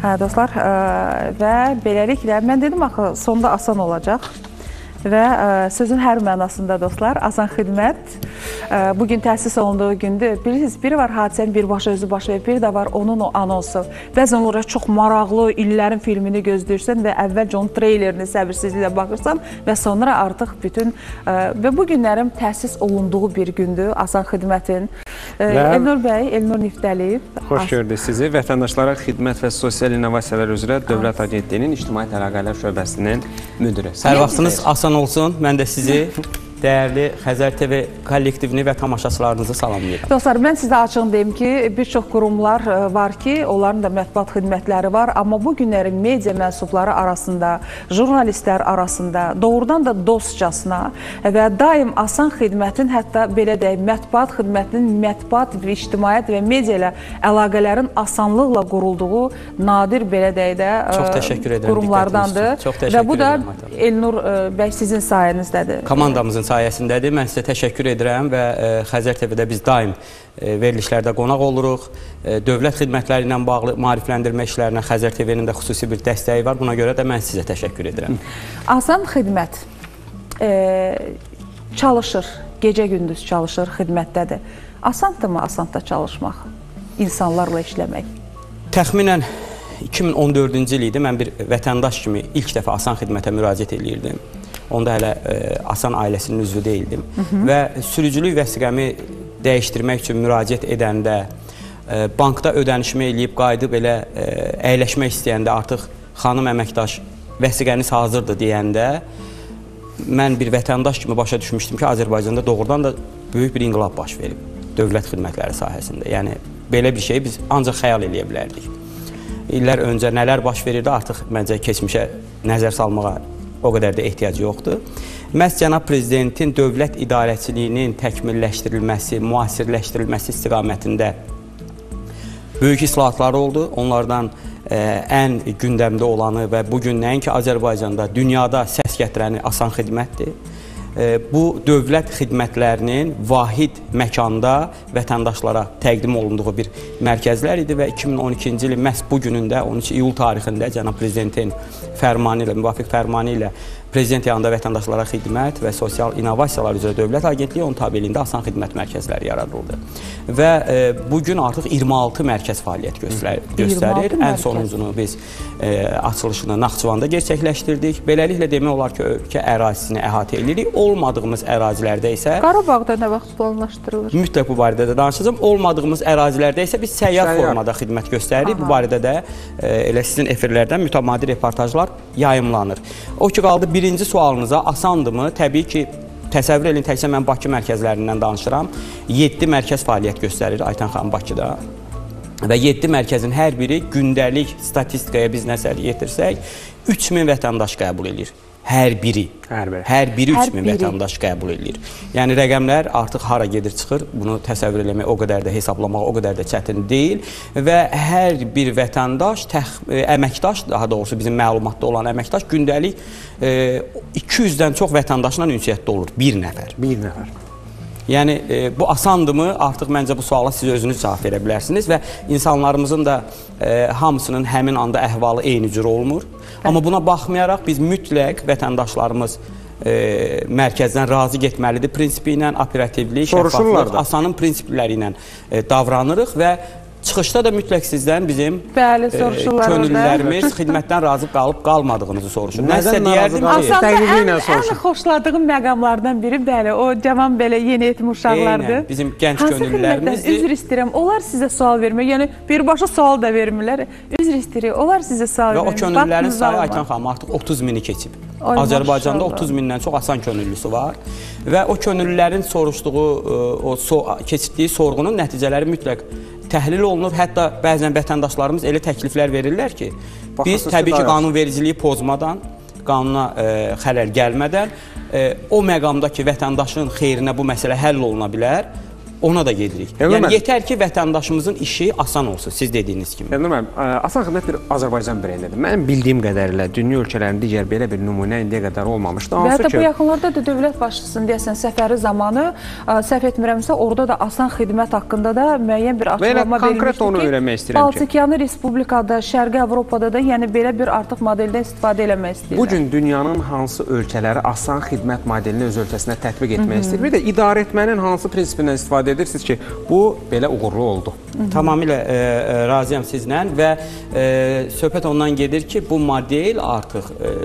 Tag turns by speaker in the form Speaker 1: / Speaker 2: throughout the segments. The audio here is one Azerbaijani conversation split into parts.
Speaker 1: Hə dostlar, ə, və beləliklə mən dedim axı sonda asan olacaq və ə, sözün hər mənasında dostlar, asan xidmət ə, bu gün təsis olunduğu gündür. Bilirsiniz, biri var hadisənin birbaşa özü baş verir, biri də var onun o anonsu. Bəzən oraya çox maraqlı illərin filmini gözləyirsən və əvvəlcə onun treylerini səbirsizliklə baxırsan və sonra artıq bütün ə, və bu günlərin təsis olunduğu bir gündür asan xidmətin. Və Elnur bəy, Elnur Niftəliyev.
Speaker 2: Xoş gördük sizi. Vətəndaşlara xidmət və sosial innovasiyalar üzrə Dövlət Agentliyinin İctimai Əlaqələr şöbəsinin müdiri.
Speaker 3: Hər vaxtınız asan olsun. Mən də sizi dəyərli Xəzər TV kollektivini və tamaşaçılarınızı salamlayıram.
Speaker 1: Dostlar, mən sizə açığım deyim ki, bir çox qurumlar e, var ki, onların da mətbuat xidmətləri var, amma bu günlərin media mənsubları arasında, jurnalistlər arasında doğrudan da dostcasına və daim asan xidmətin, hətta belə deyək, mətbuat xidmətinin mətbuat ictimaiyyət və media ilə əlaqələrin asanlıqla qurulduğu nadir belə deyək də
Speaker 3: Çox təşəkkür edirəm.
Speaker 1: qurumlardandır.
Speaker 3: Çox təşəkkür
Speaker 1: və bu da
Speaker 3: edirəm,
Speaker 1: Elnur e, bəy sizin sayənizdədir.
Speaker 3: Komandamızın sayəsindədir. Mən sizə təşəkkür edirəm və ə, Xəzər TV-də biz daim ə, verilişlərdə qonaq oluruq. Ə, dövlət xidmətləri ilə bağlı maarifləndirmə işlərinə Xəzər TV-nin də xüsusi bir dəstəyi var. Buna görə də mən sizə təşəkkür edirəm.
Speaker 1: Asan xidmət e, çalışır, gecə-gündüz çalışır, xidmətdədir. Asandırmı asandda çalışmaq, insanlarla işləmək?
Speaker 3: Təxminən 2014-cü il idi. Mən bir vətəndaş kimi ilk dəfə asan xidmətə müraciət eləyirdim. Onda hələ ə, Asan ailəsinin üzvü deyildim Hı -hı. və sürücülük vəsiqəmi dəyişdirmək üçün müraciət edəndə ə, bankda ödənişimi eləyib qayıdıb elə ə, əyləşmək istəyəndə artıq xanım əməkdaş vəsiqəniz hazırdır deyəndə mən bir vətəndaş kimi başa düşmüşdüm ki, Azərbaycanda doğrudan da böyük bir inqilab baş verib dövlət xidmətləri sahəsində. Yəni belə bir şeyi biz ancaq xəyal eləyə bilərdik. İllər öncə nələr baş verirdi, artıq məncə keçmişə nəzər salmağa o qədər də ehtiyac yoxdur. Məhz cənab prezidentin dövlət idarəçiliyinin təkmilləşdirilməsi, müasirləşdirilməsi istiqamətində böyük islahatlar oldu. Onlardan ə, ən gündəmdə olanı və bu gün nəinki Azərbaycanda, dünyada səs gətirəni asan xidmətdir bu dövlət xidmətlərinin vahid məkanda vətəndaşlara təqdim olunduğu bir mərkəzlər idi və 2012-ci ilin məhz bu günündə 13 iyul tarixində cənab prezidentin fərmanı ilə, müvafiq fərmanı ilə Prezident yanında vətəndaşlara xidmət və sosial innovasiyalar üzrə Dövlət Agentliyi onun tabeliyində asan xidmət mərkəzləri yaradıldı. Və e, bu gün artıq 26 mərkəz fəaliyyət göstərir. göstərir. Ən sonuncunu biz e, açılışını Naxçıvanda gerçəkləşdirdik. Beləliklə demək olar ki, ölkə ərazisini əhatə edirik. Olmadığımız ərazilərdə isə
Speaker 1: Qarabağda nə vaxt planlaşdırılır?
Speaker 3: Mütləq bu barədə də danışacağam. Olmadığımız ərazilərdə isə biz səyyar, formada xidmət göstəririk. Bu barədə də e, elə sizin efirlərdən mütəmadi reportajlar yayımlanır. O ki qaldı bir birinci sualınıza asandımı? Təbii ki, təsəvvür edin, təkcə mən Bakı mərkəzlərindən danışıram. 7 mərkəz fəaliyyət göstərir Aytan xanım Bakıda. Və 7 mərkəzin hər biri gündəlik statistikaya biz nəzər yetirsək, 3000 vətəndaş qəbul edir hər biri. Hər biri. Hər biri 3000 vətəndaş qəbul edir. Yəni rəqəmlər artıq hara gedir çıxır, bunu təsəvvür eləmək o qədər də hesablamaq o qədər də çətin deyil və hər bir vətəndaş təx e, əməkdaş, daha doğrusu bizim məlumatda olan əməkdaş gündəlik e, 200-dən çox vətəndaşla ünsiyyətdə olur, bir nəfər.
Speaker 2: Bir nəfər.
Speaker 3: Yəni e, bu asandımı? Artıq məncə bu suala siz özünüz cavab verə bilərsiniz və insanlarımızın da e, hamısının həmin anda əhvalı eyni cür olmur. Amma buna baxmayaraq biz mütləq vətəndaşlarımız e, mərkəzdən razı getməlidir prinsipi ilə, operativlik, şəffaflıq, asanın prinsipləri ilə e, davranırıq və Çıxışda da mütləq sizdən bizim
Speaker 1: Bəli, soruşurlar
Speaker 3: e, könüllülərimiz xidmətdən razı qalıb qalmadığınızı soruşur.
Speaker 2: Nəsə deyərdim ki,
Speaker 1: Aslında ən, ən xoşladığım məqamlardan biri bəli, o cavan belə yeni etmiş uşaqlardır.
Speaker 3: Eynən, bizim gənc könüllülərimiz.
Speaker 1: Üzr istəyirəm. Onlar sizə sual vermir. Yəni birbaşa sual da vermirlər. Üzr istəyirik. Onlar sizə sual vermir.
Speaker 3: Və o könüllülərin sayı Aytan xanım artıq 30 mini keçib. Oy, Azərbaycanda maşallah. 30 mindən çox asan könüllüsü var və o könüllülərin soruşduğu e, o so keçirdiyi sorğunun nəticələri mütləq təhlil olunur. Hətta bəzən vətəndaşlarımız elə təkliflər verirlər ki, biz təbii ki, qanunvericiliyi pozmadan, qanuna ə, e, xələl gəlmədən ə, e, o məqamda ki, vətəndaşın xeyrinə bu məsələ həll oluna bilər, ona da gedirik.
Speaker 2: Elnur
Speaker 3: Yəni
Speaker 2: müəllim.
Speaker 3: yetər ki, vətəndaşımızın işi asan olsun, siz dediyiniz kimi.
Speaker 2: Elnur müəllim, Asan Xidmət bir Azərbaycan brendidir. Mənim bildiyim qədərilə dünya ölkələrində digər belə bir nümunə indiyə qədər olmamışdı.
Speaker 1: Və hətta bu
Speaker 2: ki,
Speaker 1: yaxınlarda da dövlət başçısının deyəsən səfəri zamanı səhv etmirəmsə orada da asan xidmət haqqında da müəyyən bir açıqlama
Speaker 2: konkret
Speaker 1: verilmişdi
Speaker 2: onu
Speaker 1: ki,
Speaker 2: öyrənmək istəyirəm ki-
Speaker 1: Baltikyanı Respublikada, Şərqi Avropada da yəni belə bir artıq modeldən istifadə eləmək istəyirlər.
Speaker 2: bu gün dünyanın hansı ölkələri asan xidmət modelini öz ölkəsinə tətbiq etmək istəyir? Bir də idarə etmənin hansı prinsipindən istifadə edirsiniz ki, bu belə uğurlu oldu?
Speaker 3: Tamamilə e, e, razıyam sizlə və e, söhbət ondan gedir ki, bu model artıq e,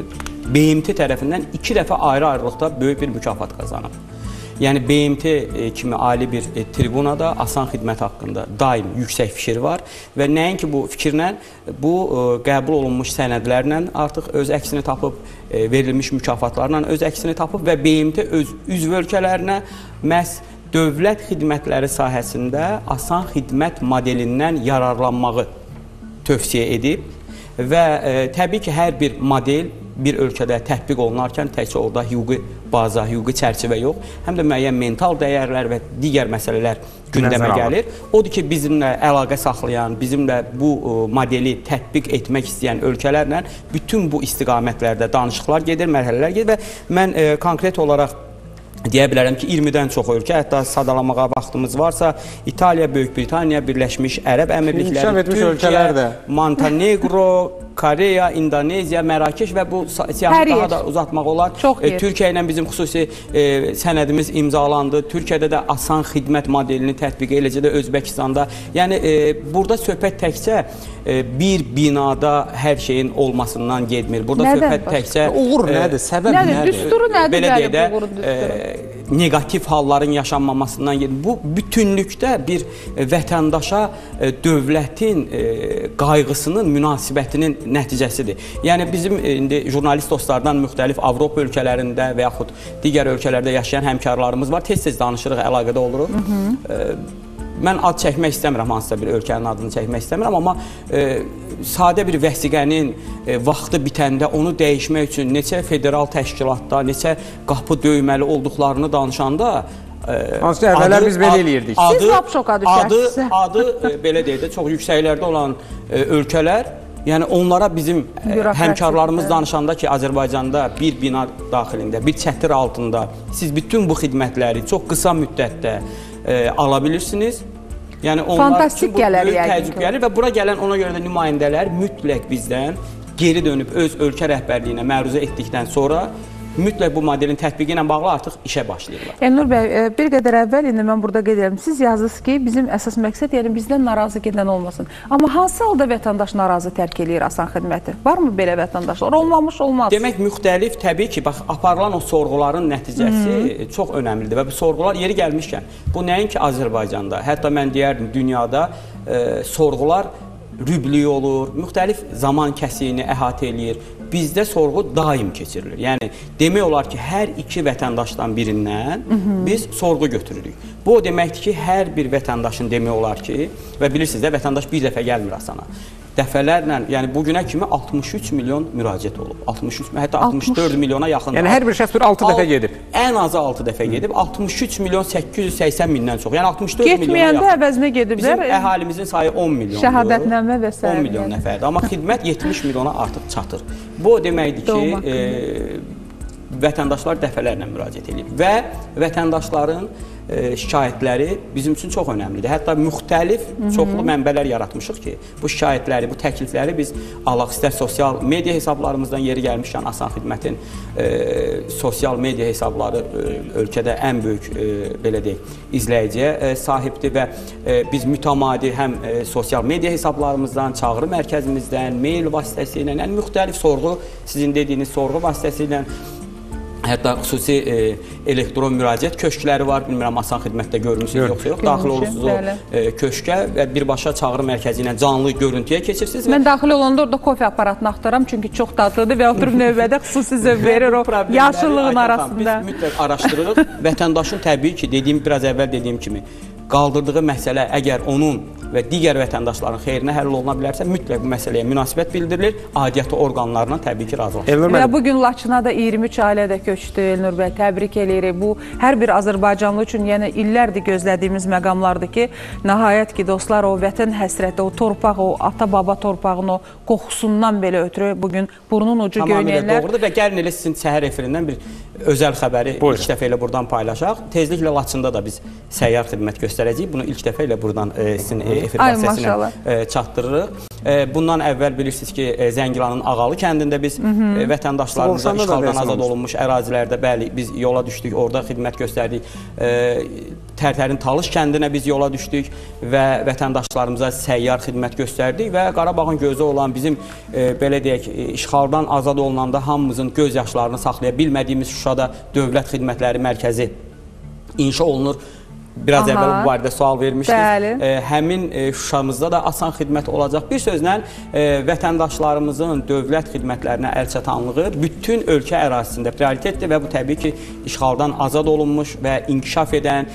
Speaker 3: BMT tərəfindən 2 dəfə ayrı-ayrılıqda böyük bir mükafat qazanıb. Yəni BMT e, kimi ali bir e, tribunada asan xidmət haqqında daim yüksək fikir var və nəinki bu fikirlə bu qəbul olunmuş sənədlərlə artıq öz əksini tapıb verilmiş mükafatlarla öz əksini tapıb və BMT öz üzv ölkələrinə məhz dövlət xidmətləri sahəsində asan xidmət modelindən yararlanmağı tövsiyə edib və e, təbii ki, hər bir model bir ölkədə tətbiq olunarkən təkcə orada hüquqi baza, hüquqi çərçivə yox, həm də müəyyən mental dəyərlər və digər məsələlər gündəmə gəlir. Odur ki, bizimlə əlaqə saxlayan, bizimlə bu e, modeli tətbiq etmək istəyən ölkələrlə bütün bu istiqamətlərdə danışıqlar gedir, mərhələlər gedir və mən e, konkret olaraq deyə bilərəm ki, 20-dən çox ölkə, hətta sadalamağa vaxtımız varsa, İtaliya, Böyük Britaniya, Birləşmiş Ərəb Əmirlikləri, Türkiyə. Montenegro, Koreya, İndoneziya, Mərakeş və bu siyahını daha da uzatmaq olar.
Speaker 1: Çox
Speaker 3: E. Türkiyə ilə bizim xüsusi e, sənədimiz imzalandı. Türkiyədə də asan xidmət modelini tətbiq eləcə də Özbəkistanda. Yəni e, burada söhbət təkcə e, bir binada hər şeyin olmasından getmir. Burada
Speaker 1: Nədən
Speaker 3: söhbət
Speaker 1: başqa?
Speaker 3: təkcə
Speaker 2: Uğur
Speaker 3: e,
Speaker 2: nədir? Səbəb
Speaker 1: Nədir?
Speaker 2: nədir?
Speaker 1: Düsturu nədir?
Speaker 3: belə deyək də, e, neqativ halların yaşanmamasından gedir. Bu bütünlükdə bir e, vətəndaşa e, dövlətin e, qayğısının, münasibətinin nəticəsidir. Yəni bizim e, indi jurnalist dostlardan müxtəlif Avropa ölkələrində və yaxud digər ölkələrdə yaşayan həmkarlarımız var. Tez-tez danışırıq, əlaqədə oluruq. E, Mən ad çəkmək istəmirəm, hansısa bir ölkənin adını çəkmək istəmirəm, amma e, sadə bir vəsiqənin e, vaxtı bitəndə onu dəyişmək üçün neçə federal təşkilatda, neçə qapı döyməli olduqlarını danışanda
Speaker 2: Hansı əvvəllər biz belə eləyirdik.
Speaker 1: Siz lap şoka düşərsiniz.
Speaker 3: Adı, adı e, belə deyək də çox yüksəklərdə olan e, ölkələr Yəni onlara bizim e, həmkarlarımız
Speaker 1: hə.
Speaker 3: danışanda ki, Azərbaycanda bir bina daxilində, bir çətir altında siz bütün bu xidmətləri çox qısa müddətdə e, ala bilirsiniz. Yəni onlar
Speaker 1: Fantastik
Speaker 3: üçün bu
Speaker 1: gələr
Speaker 3: böyük təəccüb gəlir və bura gələn ona görə də nümayəndələr mütləq bizdən geri dönüb öz ölkə rəhbərliyinə məruzə etdikdən sonra mütləq bu modelin tətbiqi ilə bağlı artıq işə başlayırlar.
Speaker 1: Elnur bəy, e, bir qədər əvvəl indi mən burada qeyd edirəm. Siz yazdınız ki, bizim əsas məqsəd yəni bizdən narazı gedən olmasın. Amma hansı halda vətəndaş narazı tərk eləyir asan xidməti? Varmı belə vətəndaşlar? Olmamış olmaz.
Speaker 3: Demək müxtəlif təbii ki, bax aparılan o sorğuların nəticəsi Hı çox önəmlidir və bu sorğular yeri gəlmişkən bu nəinki Azərbaycanda, hətta mən deyərdim dünyada e, sorğular rüblü olur, müxtəlif zaman kəsiyini əhatə eləyir. Bizdə sorğu daim keçirilir. Yəni demək olar ki, hər iki vətəndaşdan birindən Hı -hı. biz sorğu götürürük. Bu o deməkdir ki, hər bir vətəndaşın demək olar ki, və bilirsiniz də vətəndaş bir dəfə gəlmir Asana. Dəfələrlə, yəni bu günə kimi 63 milyon müraciət olub. 63, hətta 64 milyona yaxın.
Speaker 2: Yəni hər bir şəxs bir 6 dəfə gedib.
Speaker 3: Ən azı 6 dəfə gedib. 63 milyon 880 mindən çox. Yəni 64 milyona
Speaker 1: Getməyəndə əvəzinə
Speaker 3: Bizim
Speaker 1: gediblər.
Speaker 3: əhalimizin sayı 10 milyondur.
Speaker 1: Şəhadətnamə və s.
Speaker 3: 10 milyon nəfərdir. Amma xidmət 70 milyona artıq çatır. Bu o deməkdir ki, e, vətəndaşlar dəfələrlə müraciət edib və vətəndaşların e, şikayətləri bizim üçün çox önəmlidir. Hətta müxtəlif çoxlu mənbələr yaratmışıq ki, bu şikayətləri, bu təklifləri biz alaq istər sosial media hesablarımızdan yeri gəlmişkən Asan Xidmətin e, sosial media hesabları e, ölkədə ən böyük e, belə deyək, izləyiciyə e, sahibdir və e, biz mütəmadi həm e, sosial media hesablarımızdan, çağrı mərkəzimizdən, mail vasitəsilə, yəni müxtəlif sorğu, sizin dediyiniz sorğu vasitəsilə Hətta xüsusi e, elektron müraciət köşkləri var. Bilmirəm Asan xidmətdə görmüsünüz
Speaker 2: Gör-
Speaker 3: yoxsa yox. Daxil olursunuz o e, köşkə və birbaşa çağrı mərkəzi ilə canlı görüntüyə keçirsiniz və
Speaker 1: Mən daxil olanda orada kofe aparatını axtaram çünki çox dadlıdır və oturub növbədə xüsusi zövq verir o yaşıllığın arasında.
Speaker 3: Biz mütləq araşdırırıq. Vətəndaşın təbii ki, dediyim biraz əvvəl dediyim kimi qaldırdığı məsələ əgər onun və digər vətəndaşların xeyrinə həll oluna bilərsə, mütləq bu məsələyə münasibət bildirilir. Aidiyyatı orqanlarla təbii ki, razılaşır.
Speaker 2: Elnur
Speaker 1: Və
Speaker 2: müəllim,
Speaker 1: bu gün Laçına da 23 ailə də köçdü Elnur bəy. Təbrik eləyirik. Bu hər bir Azərbaycanlı üçün yəni illərdir gözlədiyimiz məqamlardır ki, nəhayət ki, dostlar o vətən həsrəti, o torpaq, o ata-baba torpağının o qoxusundan belə ötürü bu gün burnun ucu
Speaker 3: Tamamilə
Speaker 1: göynəyənlər
Speaker 3: doğrudur və gəlin elə sizin səhər efirindən bir özəl xəbəri
Speaker 2: Buyurun.
Speaker 3: ilk dəfə ilə buradan paylaşaq. Tezliklə Laçında da biz səyyar xidmət göstərəcəyik. Bunu ilk dəfə ilə buradan e, sizin e, efir vasitəsilə e, çatdırırıq. E, bundan əvvəl bilirsiniz ki, e, Zəngilanın Ağalı kəndində biz e, vətəndaşlarımıza
Speaker 2: Soruşanda da
Speaker 3: işğaldan
Speaker 2: rəsm
Speaker 3: azad olunmuş ərazilərdə bəli biz yola düşdük, orada xidmət göstərdik. E, Tərtərin Talış kəndinə biz yola düşdük və vətəndaşlarımıza səyyar xidmət göstərdik və Qarabağın gözü olan bizim e, belə deyək, e, işğaldan azad olunanda hamımızın göz yaşlarını saxlaya bilmədiyimiz Şuşada Dövlət Xidmətləri Mərkəzi inşa olunur. Biraz
Speaker 1: Aha.
Speaker 3: əvvəl bu barədə sual vermişdiniz. E, həmin e, Şuşamızda da asan xidmət olacaq. Bir sözlə e, vətəndaşlarımızın dövlət xidmətlərinə əl çatanlığı bütün ölkə ərazisində prioritetdir və bu təbii ki, işğaldan azad olunmuş və inkişaf edən,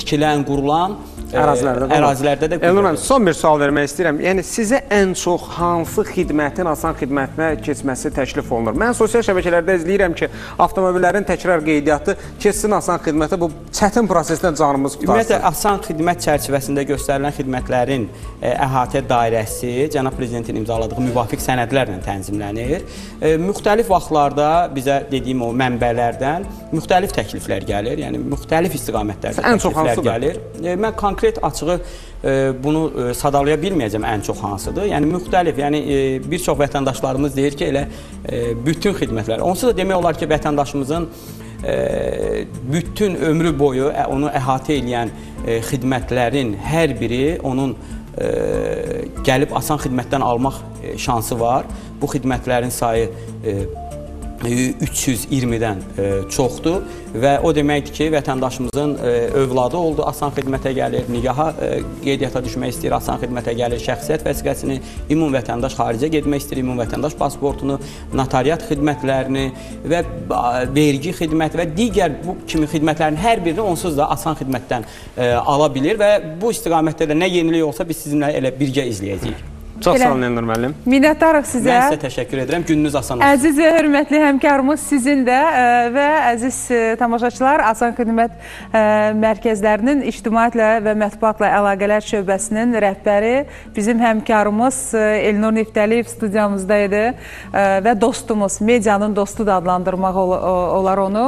Speaker 3: tikilən, qurulan e,
Speaker 2: ərazilərdə də olur.
Speaker 3: ərazilərdə də
Speaker 2: Elnur müəllim, son bir sual vermək istəyirəm. Yəni sizə ən çox hansı xidmətin asan xidmətinə keçməsi təklif olunur? Mən sosial şəbəkələrdə izləyirəm ki, avtomobillərin təkrar qeydiyyatı keçsin asan xidmətə. Bu çətin prosesdən canımız
Speaker 3: Ümumiyyətlə
Speaker 2: qurtarsın.
Speaker 3: asan xidmət çərçivəsində göstərilən xidmətlərin e, əhatə dairəsi cənab prezidentin imzaladığı müvafiq sənədlərlə tənzimlənir. E, müxtəlif vaxtlarda bizə dediyim o mənbələrdən müxtəlif təkliflər gəlir. Yəni müxtəlif istiqamətlərdə
Speaker 2: Ən çox
Speaker 3: təkliflər gəlir. E, mən konkret açığı e, bunu e, sadalaya bilməyəcəm ən çox hansıdır. Yəni müxtəlif, yəni e, bir çox vətəndaşlarımız deyir ki, elə bütün xidmətlər. Onsuz da demək olar ki, vətəndaşımızın bütün ömrü boyu onu əhatə edən e, xidmətlərin hər biri onun gəlib asan xidmətdən almaq şansı var. Bu xidmətlərin sayı 320-dən e, çoxdur və o deməkdir ki, vətəndaşımızın e, övladı oldu, asan xidmətə gəlir, nigaha e, qeydiyyata düşmək istəyir, asan xidmətə gəlir, şəxsiyyət vəsiqəsini, ümum vətəndaş xaricə getmək istəyir, ümum vətəndaş pasportunu, notariat xidmətlərini və vergi xidməti və digər bu kimi xidmətlərin hər birini onsuz da asan xidmətdən ala bilir və bu istiqamətdə də nə yenilik olsa biz sizinlə elə birgə izləyəcəyik.
Speaker 2: Çox
Speaker 1: Elə-
Speaker 2: sağ olun Elnur müəllim.
Speaker 1: Minnətdarıq sizə.
Speaker 3: Mən sizə təşəkkür edirəm. Gününüz asan olsun.
Speaker 1: Əziz və hörmətli həmkarımız sizin də ə, və əziz ə, tamaşaçılar Asan Xidmət ə, mərkəzlərinin ictimaiyyətlə və mətbuatla əlaqələr şöbəsinin rəhbəri bizim həmkarımız Elnur Niftəliyev studiyamızda idi və dostumuz, medianın dostu da adlandırmaq olar onu.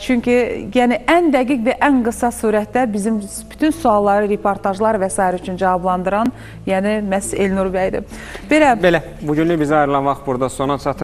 Speaker 1: Çünki yəni ən dəqiq və ən qısa surətdə bizim bütün sualları, reportajlar və s. üçün cavablandıran, yəni məhz Elnur bəydir. Belə
Speaker 2: Belə, bugünlük bizə ayrılan vaxt burada sona çatır.